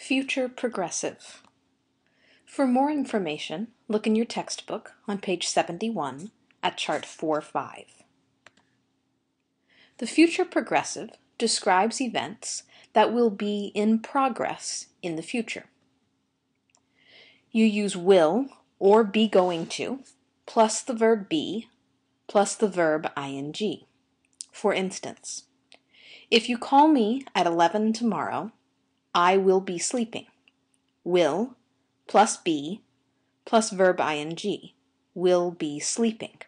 Future progressive. For more information, look in your textbook on page 71 at chart 4-5. The future progressive describes events that will be in progress in the future. You use will or be going to plus the verb be plus the verb ing. For instance, if you call me at 11 tomorrow, I will be sleeping. Will plus be plus verb ing. Will be sleeping.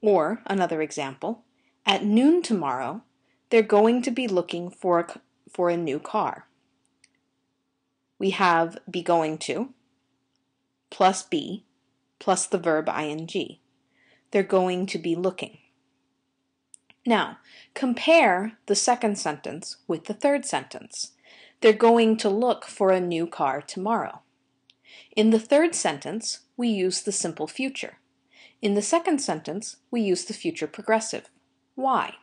Or another example, at noon tomorrow, they're going to be looking for a, for a new car. We have be going to plus be plus the verb ing. They're going to be looking. Now, compare the second sentence with the third sentence. They're going to look for a new car tomorrow. In the third sentence, we use the simple future. In the second sentence, we use the future progressive. Why?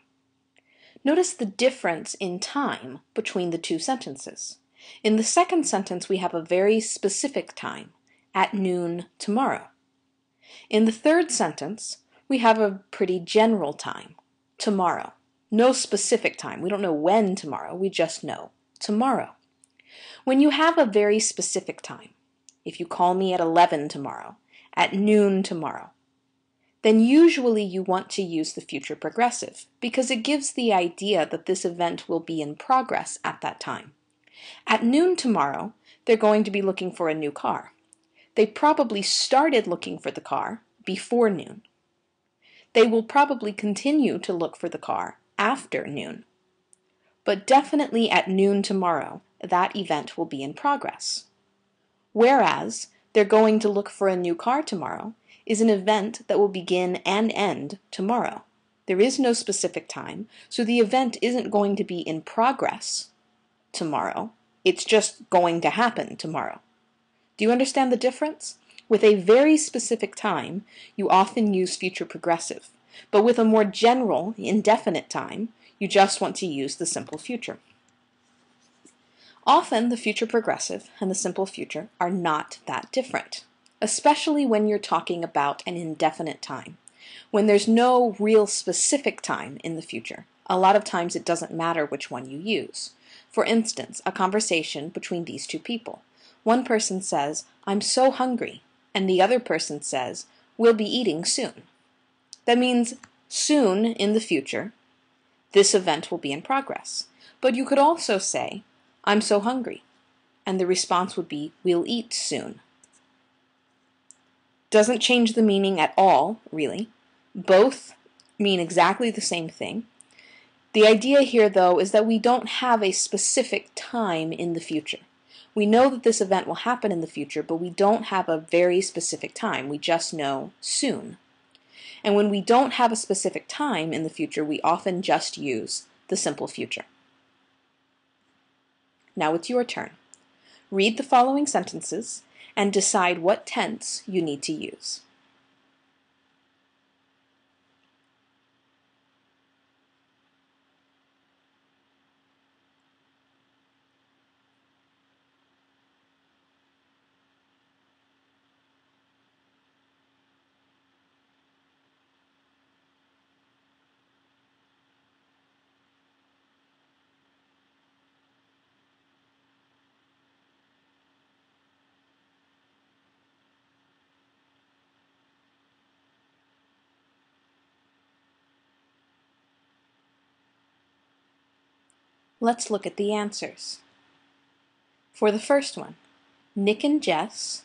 Notice the difference in time between the two sentences. In the second sentence, we have a very specific time, at noon tomorrow. In the third sentence, we have a pretty general time, tomorrow. No specific time. We don't know when tomorrow, we just know tomorrow. When you have a very specific time, if you call me at 11 tomorrow, at noon tomorrow, then usually you want to use the future progressive because it gives the idea that this event will be in progress at that time. At noon tomorrow, they're going to be looking for a new car. They probably started looking for the car before noon. They will probably continue to look for the car after noon. But definitely at noon tomorrow, that event will be in progress. Whereas, they're going to look for a new car tomorrow is an event that will begin and end tomorrow. There is no specific time, so the event isn't going to be in progress tomorrow. It's just going to happen tomorrow. Do you understand the difference? With a very specific time, you often use future progressive, but with a more general, indefinite time, you just want to use the simple future. Often, the future progressive and the simple future are not that different, especially when you're talking about an indefinite time. When there's no real specific time in the future, a lot of times it doesn't matter which one you use. For instance, a conversation between these two people. One person says, I'm so hungry, and the other person says, We'll be eating soon. That means soon in the future, this event will be in progress. But you could also say, I'm so hungry, and the response would be, We'll eat soon. Doesn't change the meaning at all, really. Both mean exactly the same thing. The idea here, though, is that we don't have a specific time in the future. We know that this event will happen in the future, but we don't have a very specific time. We just know soon. And when we don't have a specific time in the future, we often just use the simple future. Now it's your turn. Read the following sentences and decide what tense you need to use. Let's look at the answers. For the first one, Nick and Jess,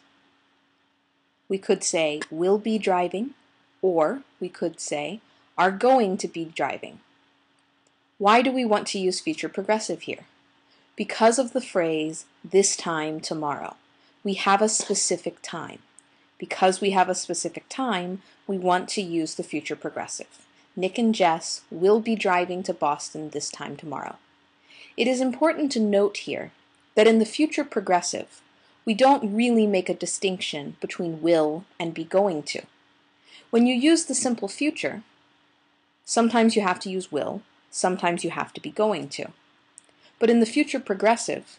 we could say will be driving, or we could say are going to be driving. Why do we want to use future progressive here? Because of the phrase this time tomorrow. We have a specific time. Because we have a specific time, we want to use the future progressive. Nick and Jess will be driving to Boston this time tomorrow. It is important to note here that in the future progressive, we don't really make a distinction between will and be going to. When you use the simple future, sometimes you have to use will, sometimes you have to be going to. But in the future progressive,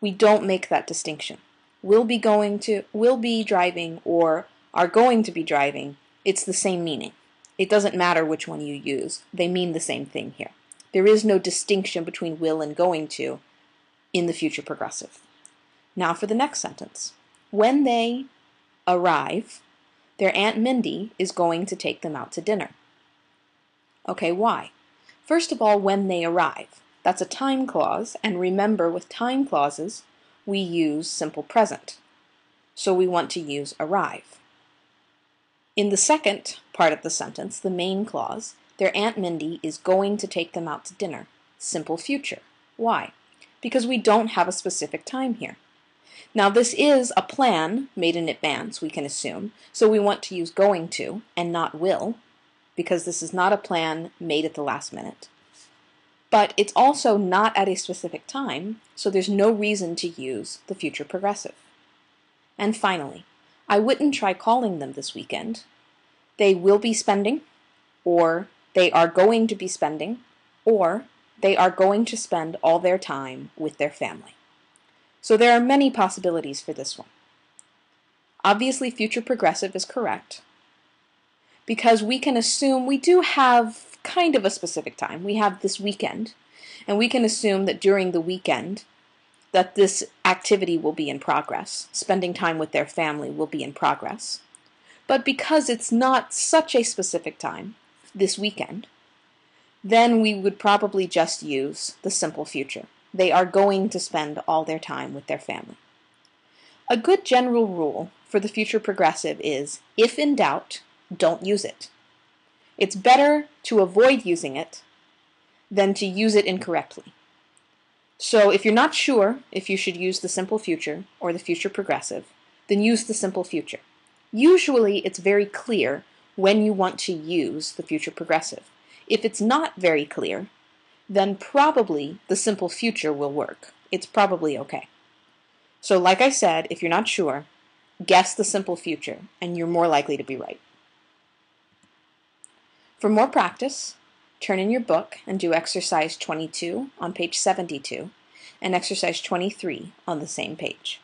we don't make that distinction. Will be going to, will be driving, or are going to be driving, it's the same meaning. It doesn't matter which one you use. They mean the same thing here. There is no distinction between will and going to in the future progressive. Now for the next sentence. When they arrive, their Aunt Mindy is going to take them out to dinner. Okay, why? First of all, when they arrive. That's a time clause, and remember with time clauses, we use simple present. So we want to use arrive. In the second part of the sentence, the main clause, their Aunt Mindy is going to take them out to dinner. Simple future. Why? Because we don't have a specific time here. Now this is a plan made in advance, we can assume, so we want to use going to and not will, because this is not a plan made at the last minute. But it's also not at a specific time, so there's no reason to use the future progressive. And finally, I wouldn't try calling them this weekend. They will be spending, or they are going to be spending, or they are going to spend all their time with their family. So there are many possibilities for this one. Obviously, future progressive is correct because we can assume we do have kind of a specific time. We have this weekend, and we can assume that during the weekend that this activity will be in progress. Spending time with their family will be in progress. But because it's not such a specific time, this weekend, then we would probably just use the simple future. They are going to spend all their time with their family. A good general rule for the future progressive is if in doubt, don't use it. It's better to avoid using it than to use it incorrectly. So if you're not sure if you should use the simple future or the future progressive, then use the simple future. Usually it's very clear when you want to use the future progressive. If it's not very clear, then probably the simple future will work. It's probably okay. So like I said, if you're not sure, guess the simple future, and you're more likely to be right. For more practice, turn in your book and do exercise 22 on page 72 and exercise 23 on the same page.